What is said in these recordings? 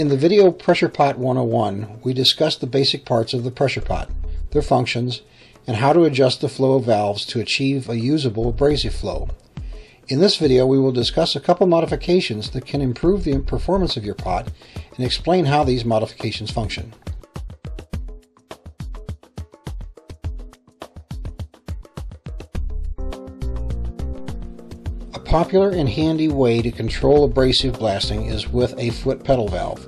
In the video Pressure Pot 101, we discussed the basic parts of the pressure pot, their functions, and how to adjust the flow of valves to achieve a usable abrasive flow. In this video, we will discuss a couple modifications that can improve the performance of your pot and explain how these modifications function. Popular and handy way to control abrasive blasting is with a foot pedal valve.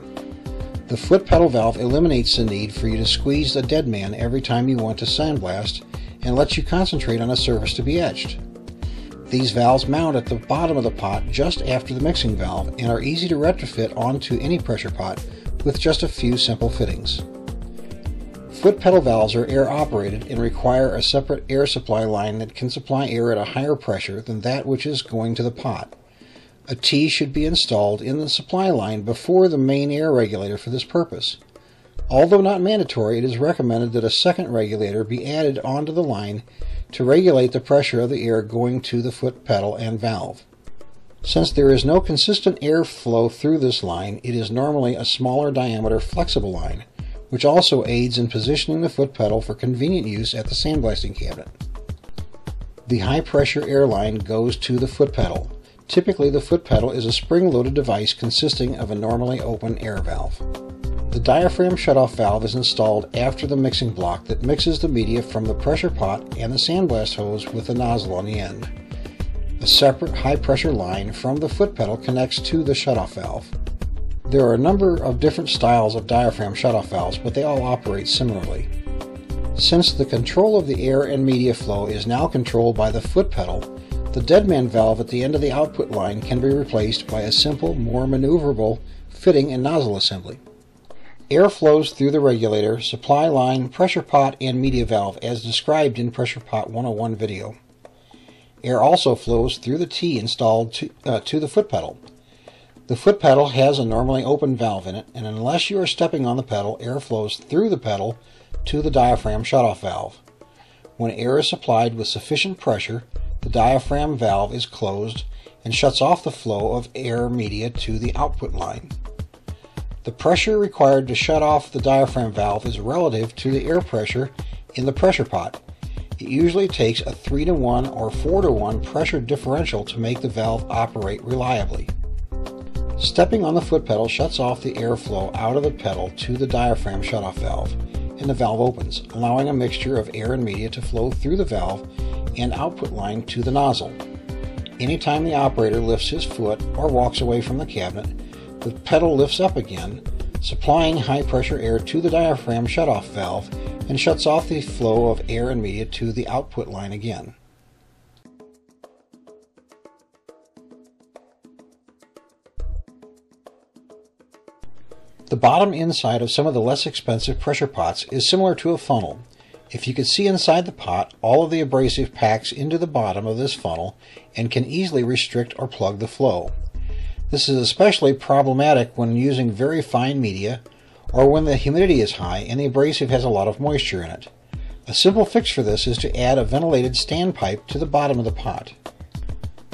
The foot pedal valve eliminates the need for you to squeeze the dead man every time you want to sandblast and lets you concentrate on a surface to be etched. These valves mount at the bottom of the pot just after the mixing valve and are easy to retrofit onto any pressure pot with just a few simple fittings. Foot pedal valves are air operated and require a separate air supply line that can supply air at a higher pressure than that which is going to the pot. A T should be installed in the supply line before the main air regulator for this purpose. Although not mandatory, it is recommended that a second regulator be added onto the line to regulate the pressure of the air going to the foot pedal and valve. Since there is no consistent air flow through this line, it is normally a smaller diameter flexible line, which also aids in positioning the foot pedal for convenient use at the sandblasting cabinet. The high pressure air line goes to the foot pedal. Typically, the foot pedal is a spring loaded device consisting of a normally open air valve. The diaphragm shutoff valve is installed after the mixing block that mixes the media from the pressure pot and the sandblast hose with the nozzle on the end. A separate high pressure line from the foot pedal connects to the shutoff valve. There are a number of different styles of diaphragm shutoff valves, but they all operate similarly. Since the control of the air and media flow is now controlled by the foot pedal, the deadman valve at the end of the output line can be replaced by a simple, more maneuverable fitting and nozzle assembly. Air flows through the regulator, supply line, pressure pot, and media valve as described in Pressure Pot 101 video. Air also flows through the T installed to, uh, to the foot pedal. The foot pedal has a normally open valve in it, and unless you are stepping on the pedal, air flows through the pedal to the diaphragm shutoff valve. When air is supplied with sufficient pressure, the diaphragm valve is closed and shuts off the flow of air media to the output line. The pressure required to shut off the diaphragm valve is relative to the air pressure in the pressure pot. It usually takes a 3 to 1 or 4 to 1 pressure differential to make the valve operate reliably. Stepping on the foot pedal shuts off the airflow out of the pedal to the diaphragm shutoff valve, and the valve opens, allowing a mixture of air and media to flow through the valve and output line to the nozzle. Anytime the operator lifts his foot or walks away from the cabinet, the pedal lifts up again, supplying high pressure air to the diaphragm shutoff valve and shuts off the flow of air and media to the output line again. The bottom inside of some of the less expensive pressure pots is similar to a funnel. If you could see inside the pot, all of the abrasive packs into the bottom of this funnel and can easily restrict or plug the flow. This is especially problematic when using very fine media or when the humidity is high and the abrasive has a lot of moisture in it. A simple fix for this is to add a ventilated standpipe to the bottom of the pot.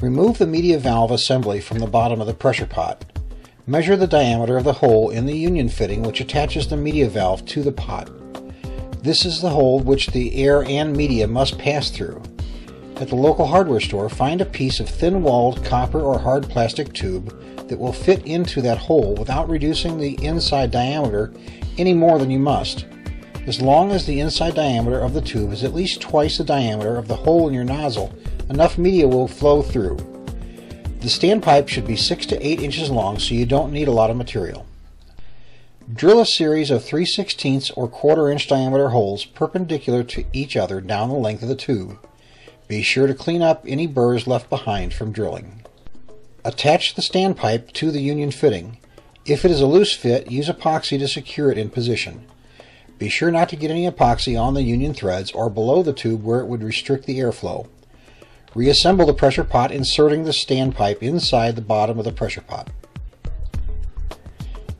Remove the media valve assembly from the bottom of the pressure pot. Measure the diameter of the hole in the union fitting which attaches the media valve to the pot. This is the hole which the air and media must pass through. At the local hardware store, find a piece of thin walled copper or hard plastic tube that will fit into that hole without reducing the inside diameter any more than you must. As long as the inside diameter of the tube is at least twice the diameter of the hole in your nozzle, enough media will flow through. The standpipe should be 6 to 8 inches long so you don't need a lot of material. Drill a series of 3 16 or quarter inch diameter holes perpendicular to each other down the length of the tube. Be sure to clean up any burrs left behind from drilling. Attach the standpipe to the union fitting. If it is a loose fit, use epoxy to secure it in position. Be sure not to get any epoxy on the union threads or below the tube where it would restrict the airflow. Reassemble the pressure pot inserting the standpipe inside the bottom of the pressure pot.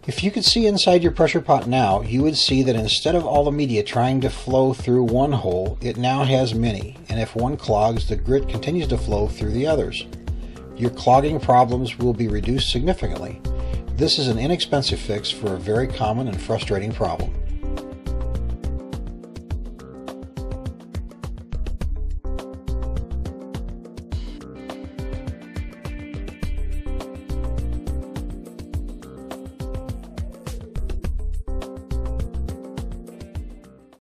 If you could see inside your pressure pot now, you would see that instead of all the media trying to flow through one hole, it now has many, and if one clogs, the grit continues to flow through the others. Your clogging problems will be reduced significantly. This is an inexpensive fix for a very common and frustrating problem.